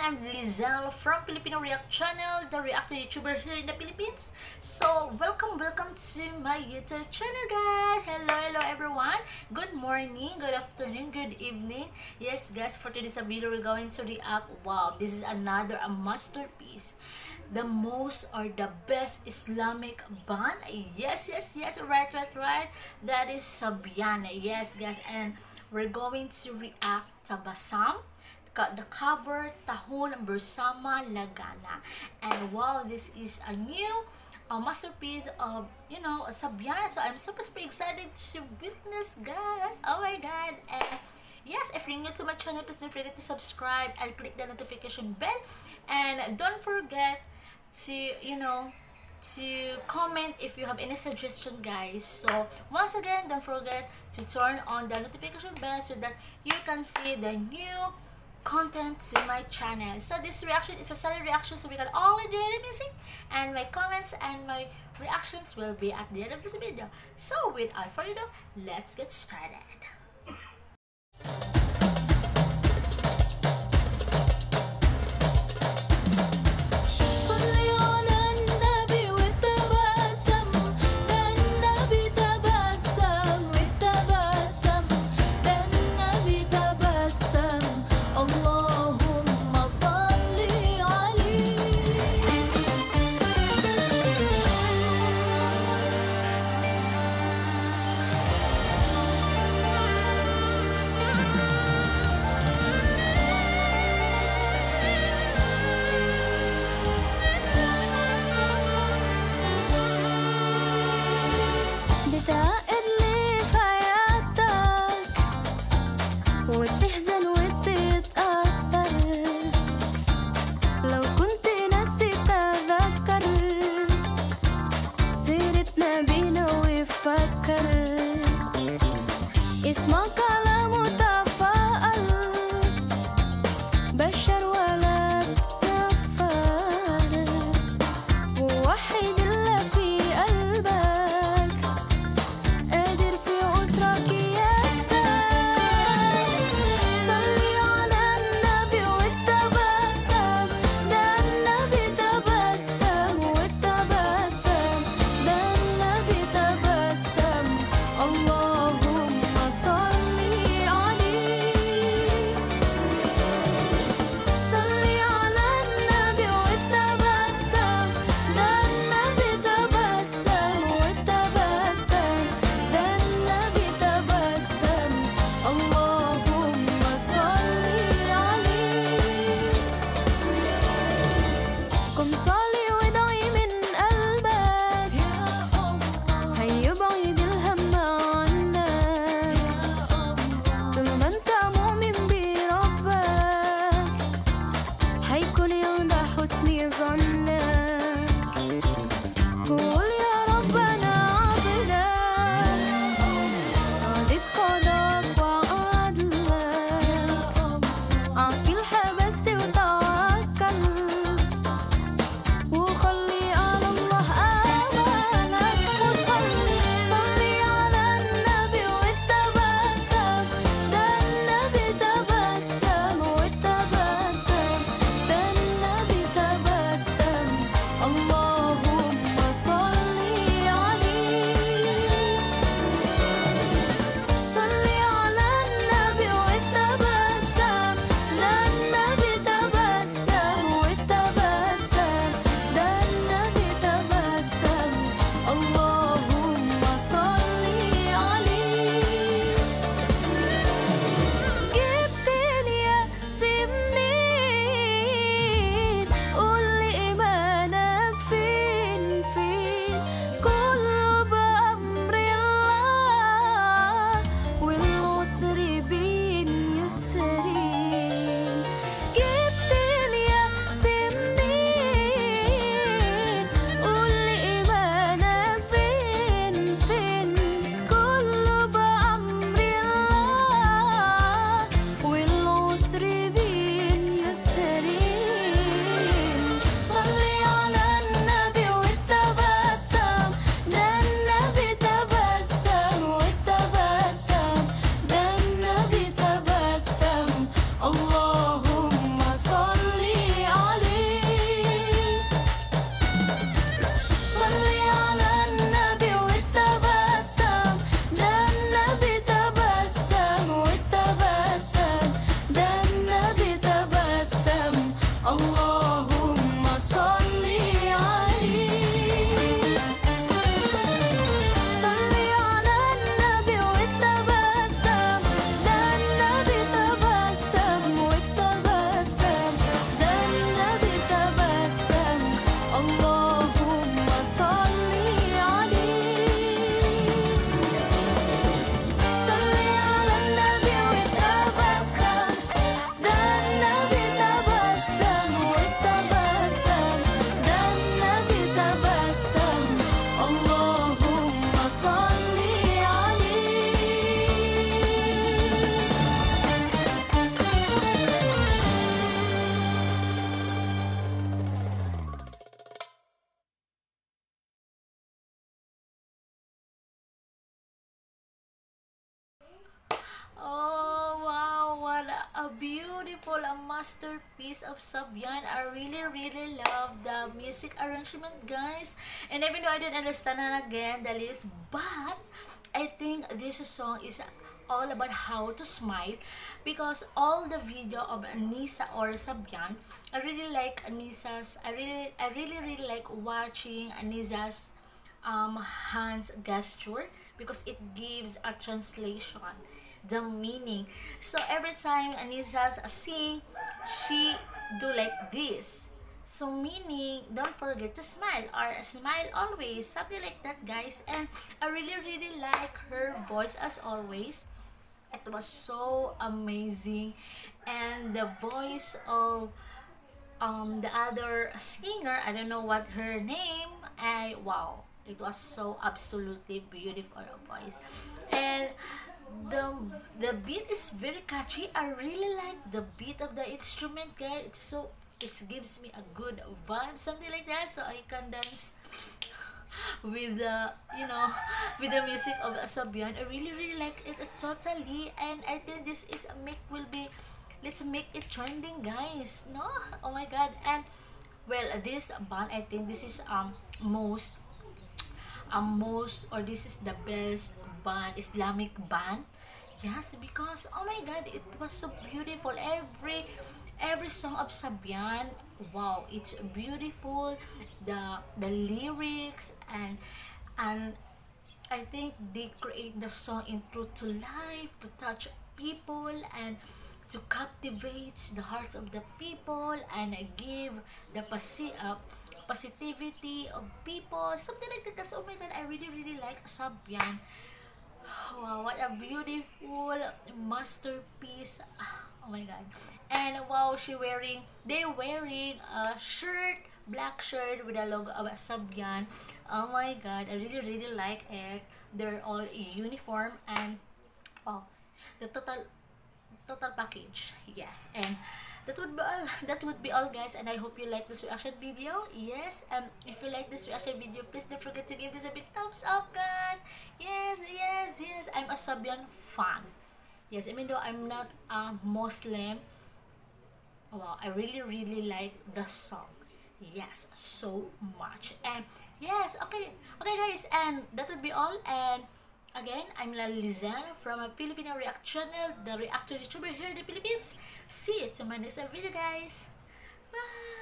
I'm Leziel from Filipino React Channel, the reactor YouTuber here in the Philippines. So, welcome, welcome to my YouTube channel, guys! Hello, hello, everyone! Good morning, good afternoon, good evening. Yes, guys, for today's video, we're going to react. Wow, this is another a masterpiece. The most or the best Islamic band. Yes, yes, yes, right, right, right. That is Sabiana. Yes, guys, and we're going to react to Basam the cover Tahun Bersama Lagana. And wow, this is a new uh, masterpiece of, you know, Sabyan. So I'm super, super excited to witness, guys. Oh my god. And yes, if you're new to my channel, please don't forget to subscribe and click the notification bell. And don't forget to, you know, to comment if you have any suggestion guys so once again don't forget to turn on the notification bell so that you can see the new content to my channel. So this reaction is a solid reaction so we can all enjoy the music and my comments and my reactions will be at the end of this video. So without further ado, let's get started. Beautiful a masterpiece of Sabian. I really, really love the music arrangement, guys. And even though I didn't understand again the list, but I think this song is all about how to smile because all the video of Anissa or Sabian, I really like Anissa's. I really, I really, really like watching Anissa's um, hands gesture because it gives a translation the meaning. So every time Anissa sing she do like this. So meaning don't forget to smile or smile always. Something like that guys. And I really really like her voice as always. It was so amazing. And the voice of um the other singer I don't know what her name I wow. It was so absolutely beautiful voice. And the the beat is very catchy. I really like the beat of the instrument guys. It's so it gives me a good vibe something like that. So i can dance with the you know with the music of Sabian I really really like it totally. And I think this is a make will be let's make it trending guys. No? Oh my god. And well this band I think this is um most um, most or this is the best band Islamic band yes because oh my god it was so beautiful. Every every song of Sabian wow it's beautiful. The the lyrics and and I think they create the song in true to life to touch people and to captivate the hearts of the people and give the pasi uh, positivity of people. Something like that because oh my god i really really like Sabian wow what a beautiful masterpiece. Oh my god. And wow she wearing they wearing a shirt black shirt with a logo of Sabyan oh my god i really really like it. They're all uniform and wow the total total package yes. And that would be all that would be all guys and i hope you like this reaction video. Yes um if you like this reaction video please don't forget to give this a big thumbs up guys i'm a Sabian fan yes even though i'm not a muslim wow i really really like the song yes so much and yes okay okay guys and that would be all and Again, I'm Lalizan from a Filipino React channel, the reactor YouTuber here in the Philippines. See you to my next video guys. Bye!